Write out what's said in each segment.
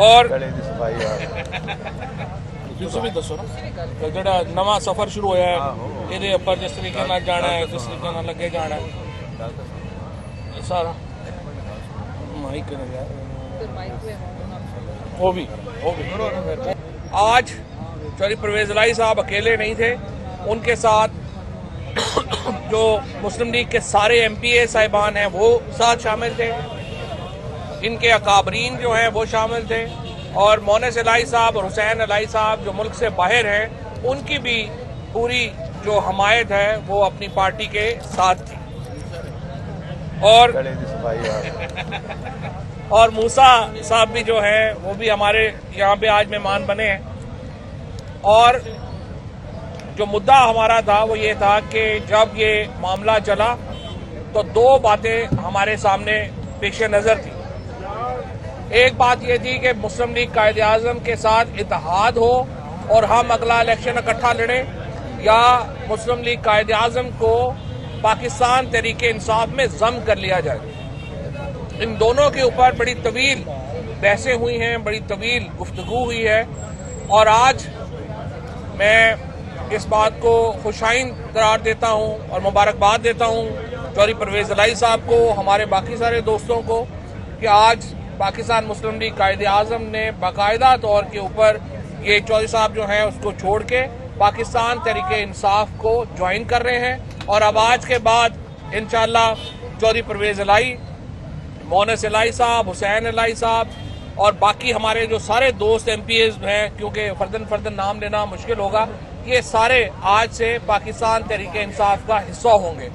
ਔਰ ਗਲੇ ਦੀ ਸਫਾਈ ਆ ਤੁਸੀਂ ਵੀ ਦੱਸੋ ਨਾ ਕਿ ਜਿਹੜਾ ਨਵਾਂ ਸਫ਼ਰ ਸ਼ੁਰੂ ਹੋਇਆ ਹੈ ਇਹਦੇ ਉੱਪਰ ਜਿਸ ਤਰੀਕੇ ਨਾਲ ਜਾਣਾ ਹੈ ਜਿਸ ਤਰੀਕੇ ਨਾਲ ਲੱਗੇ ਜਾਣਾ ਹੈ ਇਹ ਸਾਰਾ ਮਾਈਕ ਨੇ ਯਾਰ वो भी वो भी आज चौधरी परवेज लाई साहब अकेले नहीं थे उनके साथ जो मुस्लिम लीग के सारे एम पी ए साहिबान हैं वो साथ शामिल थे इनके अकाबरीन जो हैं वो शामिल थे। और मोनस अलाई साहब और हुसैन अलाई साहब जो मुल्क से बाहर हैं उनकी भी पूरी जो हमायत है वो अपनी पार्टी के साथ थी। और और मूसा साहब भी जो है वो भी हमारे यहाँ पे आज मेहमान बने हैं। और जो मुद्दा हमारा था वो ये था कि जब ये मामला चला तो दो बातें हमारे सामने पेश नज़र थी। एक बात ये थी कि मुस्लिम लीग कायद आज़म के साथ इतिहाद हो और हम अगला इलेक्शन इकट्ठा लड़ें, या मुस्लिम लीग कायद आज़म को पाकिस्तान तरीके इंसाफ में जम कर लिया जाए। इन दोनों के ऊपर बड़ी तवील बहसें हुई हैं, बड़ी तवील गुफ्तगु हुई है। और आज मैं इस बात को खुशाइन करार देता हूँ और मुबारकबाद देता हूँ चौधरी परवेज अलाई साहब को, हमारे बाकी सारे दोस्तों को, कि आज पाकिस्तान मुस्लिम लीग कायद आज़म ने बाकायदा तौर के ऊपर ये चौधरी साहब जो हैं उसको छोड़ के पाकिस्तान तरीके इंसाफ को ज्वाइन कर रहे हैं। और अब आज के बाद इंशाल्लाह चौधरी परवेज अलाई मोनस अलाई साहब हुसैन अलाई साहब और बाकी हमारे जो सारे दोस्त एम पी एज हैं क्योंकि फर्दन फर्दन नाम लेना मुश्किल होगा ये सारे आज से पाकिस्तान तरीके इंसाफ का हिस्सा होंगे।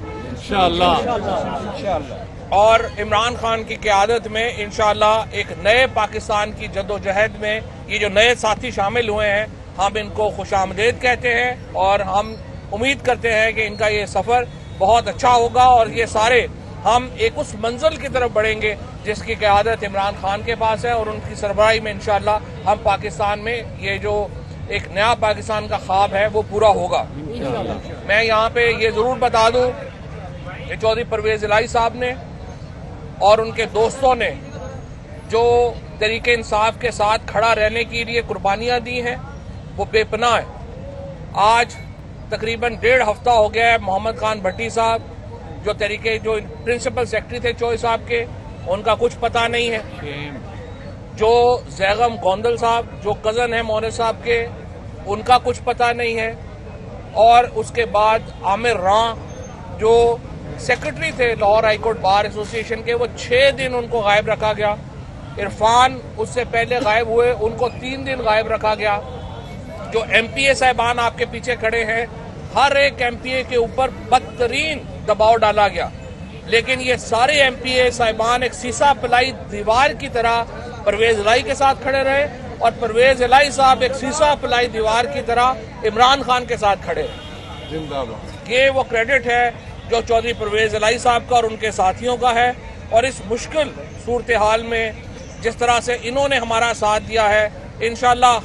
और इमरान खान की क्यादत में इंशाल्लाह एक नए पाकिस्तान की जदोजहद में ये जो नए साथी शामिल हुए हैं हम इनको खुश आमदेद कहते हैं और हम उम्मीद करते हैं कि इनका ये सफ़र बहुत अच्छा होगा और ये सारे हम एक उस मंजिल की तरफ़ बढ़ेंगे जिसकी क्यादत इमरान खान के पास है और उनकी सरबराही में इंशाल्लाह हम पाकिस्तान में ये जो एक नया पाकिस्तान का ख्वाब है वो पूरा होगा। मैं यहाँ पे ये ज़रूर बता दूँ कि चौधरी परवेज इलाई साहब ने और उनके दोस्तों ने जो तरीके इंसाफ के साथ खड़ा रहने के लिए कुर्बानियाँ दी हैं, वो बेपनाह है। आज तकरीबन डेढ़ हफ़्ता हो गया है मोहम्मद खान भट्टी साहब, जो तरीके, जो प्रिंसिपल सेक्रेटरी थे चोई साहब के, उनका कुछ पता नहीं है। जो जैगम गोंदल साहब, जो कज़न है मोने साहब के, उनका कुछ पता नहीं है। और उसके बाद आमिर रां, जो सेक्रेटरी थे लाहौर हाईकोर्ट बार एसोसिएशन के वो छः दिन उनको गायब रखा गया। इरफान उससे पहले गायब हुए उनको तीन दिन गायब रखा गया। जो एम पी ए साहबान आपके पीछे खड़े हैं हर एक एम पी ए के ऊपर बदतरीन दबाव डाला गया। लेकिन ये सारे एम पी ए साहबान एक सीसा पिलाई दीवार की तरह परवेज लाई के साथ खड़े रहे और परवेज लाई साहब एक सीसा पिलाई दीवार की तरह इमरान खान के साथ खड़े। ये वो क्रेडिट है जो चौधरी परवेज अलाई साहब का और उनके साथियों का है और इस मुश्किल सूरत हाल में जिस तरह से इन्होंने हमारा साथ दिया है इन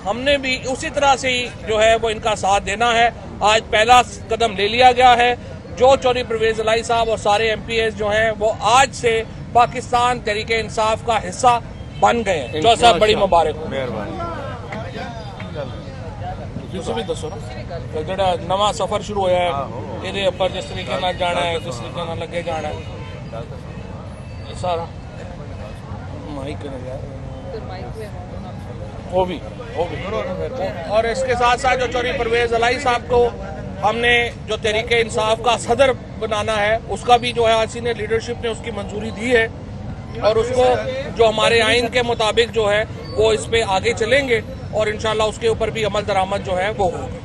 हमने भी उसी तरह से ही जो है वो इनका साथ देना है। आज पहला कदम ले लिया गया है। जो चौधरी परवेज अलाई साहब और सारे एम पी एस जो हैं वो आज से पाकिस्तान तरीके इंसाफ का हिस्सा बन गए हैं। जो साहब बड़ी मुबारक दसो ना। तो जो नवा सफ़र शुरू होया है ਸਫ਼ਰ ਸ਼ੁਰੂ ਹੋਇਆ ਹੈ ਇਹਦੇ ਉੱਪਰ ਜਿਸ ਤਰੀਕੇ ਨਾਲ ਜਾਣਾ ਹੈ ਜਿਸ ਤਰੀਕੇ ਨਾਲ ਲੱਗੇ ਜਾਣਾ ਹੈ ਇਹ ਸਾਰਾ माइक ने यार वो भी वो भी और इसके साथ साथ जो चौधरी परवेज अलाई साहब को हमने जो तरीके इंसाफ का सदर बनाना है उसका भी जो है सीनियर लीडरशिप ने उसकी मंजूरी दी है और उसको जो हमारे आइन के मुताबिक जो है वो इस पे आगे चलेंगे और इंशाल्लाह उसके ऊपर भी अमल दरामद जो है वो होगा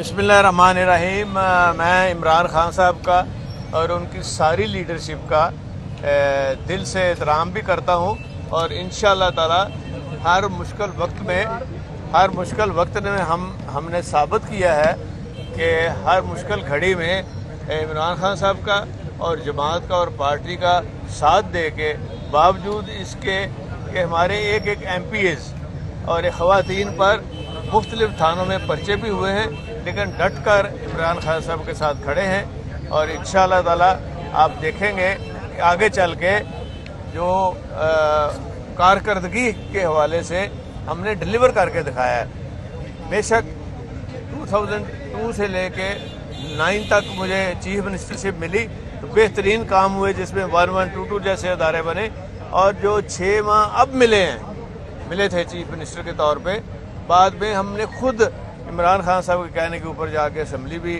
बिस्मिल्लाहिर्रहमानिर्रहीम। मैं इमरान खान साहब का और उनकी सारी लीडरशिप का दिल से एहतराम भी करता हूँ और इन ताला हर मुश्किल वक्त में, हर मुश्किल वक्त में हम, हमने साबित किया है कि हर मुश्किल घड़ी में इमरान खान साहब का और जमात का और पार्टी का साथ दे के बावजूद इसके कि हमारे एक एक एम और खातन पर मुख्तलिफ़ थानों में पर्चे भी हुए हैं। लेकिन डट कर इमरान खान साहब के साथ खड़े हैं और इन ताला आप देखेंगे कि आगे चल के जो कारकर्दगी के हवाले से हमने डिलीवर करके दिखाया है। बेशक 2002 से लेके नाइन तक मुझे चीफ मिनिस्टरशिप मिली तो बेहतरीन काम हुए जिसमें वन वन टू टू जैसे अदारे बने और जो छः माह अब मिले हैं, मिले थे चीफ मिनिस्टर के तौर पे। बाद में हमने खुद इमरान खान साहब के कहने के ऊपर जाके असम्बली भी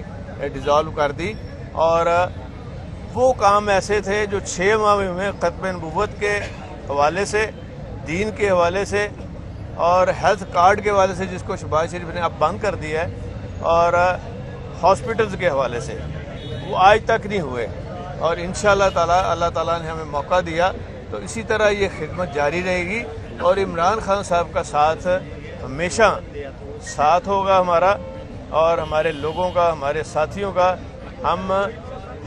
डिज़ोल्व कर दी। और वो काम ऐसे थे जो छः माह में ख़त्म नबूत के हवाले से, दीन के हवाले से और हेल्थ कार्ड के हवाले से जिसको शबाज शरीफ ने अब बंद कर दिया है और हॉस्पिटल्स के हवाले से। वो आज तक नहीं हुए। और इन ताला, अल्लाह ताला ने हमें मौका दिया तो इसी तरह ये खिदमत जारी रहेगी। और इमरान खान साहब का साथ हमेशा साथ होगा हमारा और हमारे लोगों का, हमारे साथियों का। हम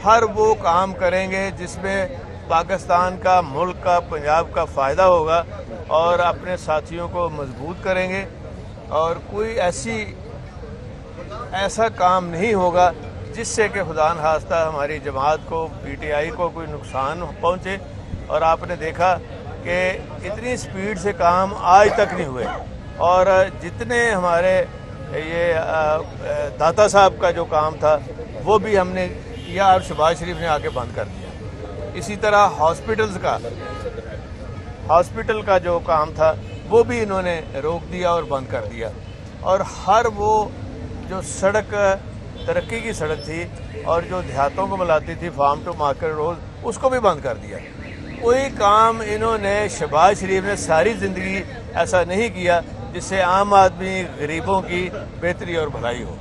हर वो काम करेंगे जिसमें पाकिस्तान का, मुल्क का, पंजाब का फ़ायदा होगा और अपने साथियों को मज़बूत करेंगे। और कोई ऐसी, ऐसा काम नहीं होगा जिससे कि खुदा हास्ता हमारी जमात को, पीटीआई को कोई नुकसान पहुँचे। और आपने देखा कि इतनी स्पीड से काम आज तक नहीं हुए। और जितने हमारे ये दाता साहब का जो काम था, वो भी हमने किया और शबाज शरीफ ने आके बंद कर दिया। इसी तरह हॉस्पिटल्स का, हॉस्पिटल का जो काम था, वो भी इन्होंने रोक दिया और बंद कर दिया। और हर वो जो सड़क, तरक्की की सड़क थी और जो देहातों को मिलाती थी, फार्म टू मार्केट रोड, उसको भी बंद कर दिया। कोई काम इन्होंने शबाज शरीफ ने सारी ज़िंदगी ऐसा नहीं किया जिससे आम आदमी गरीबों की बेहतरी और भलाई हो।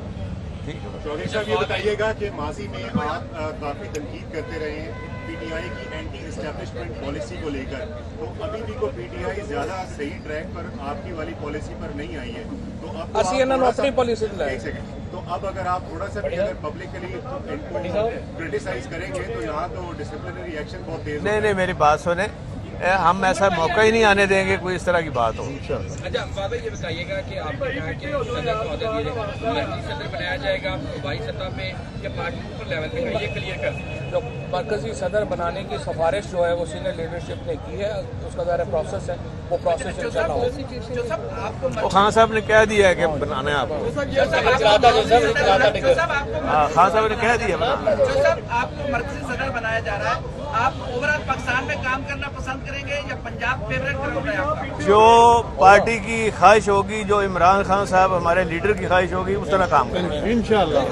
ठीक? चौधरी साहब ये बताइएगा कि माजी में आप काफ़ी तनकीद करते रहे हैं पीटीआई की एंटी इस्टेब्लिशमेंट पॉलिसी को लेकर। तो अभी भी को पीटीआई ज़्यादा सही ट्रैक पर आपकी वाली पॉलिसी पर नहीं आई है। तो अब तो अपनी पॉलिसी तो अब अगर आप थोड़ा सा भी अगर पब्लिकली इनको क्रिटिसाइज करेंगे तो यहाँ तो डिसिप्लिनरी एक्शन बहुत तेज नहीं नहीं मेरी बात सुने। हम ऐसा मौका ही नहीं आने देंगे कोई इस तरह की बात हो। अच्छा बाबा ये बताइएगा कि आपने कहा कि सदर को अहदा दिया सदर बनाया जाएगा? सूबाई सतह पे या पार्टी लेवल पे? ये क्लियर कर जो मरकजी सदर बनाने की सिफारिश जो है वो सीनियर लीडरशिप ने की है। उसका ज़रा प्रोसेस है। वो प्रोसेस खान साहब ने कह दिया है कि बनाना है आपको। हाँ, खान साहब ने कह दिया आपको मरकजी सदर बनाया जा रहा है आप ओवरऑल पाकिस्तान में काम करना पसंद करेंगे या पंजाब फेवरेट करोगे आपका? जो पार्टी की ख्वाहिश होगी जो इमरान खान साहब हमारे लीडर की ख्वाहिश होगी उस तरह काम करेंगे। इंशाल्लाह।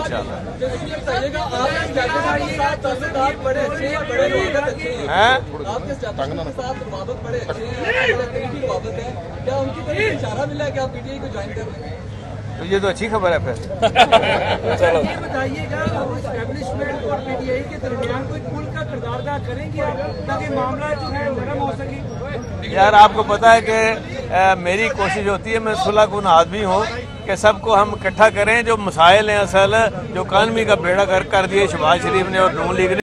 क्या उनकी तरफ़ इशारा मिला है कि आप पीटीआई को ज्वाइन कर रहे हैं? तो ये तो अच्छी खबर है फिर। चलो। बताइएगा एस्टेब्लिशमेंट और पीटीआई के दरमियान कोई पुल का किरदार अदा करेंगे ताकि मामला जो है नरम हो सके? यार आपको पता है कि मेरी कोशिश होती है मैं सुलह कुन आदमी हूँ कि सबको हम इकट्ठा करें जो मसाइल हैं असल जो कानमी का बेड़ा कर कर दिए शबाज शरीफ ने और नून लीग ने।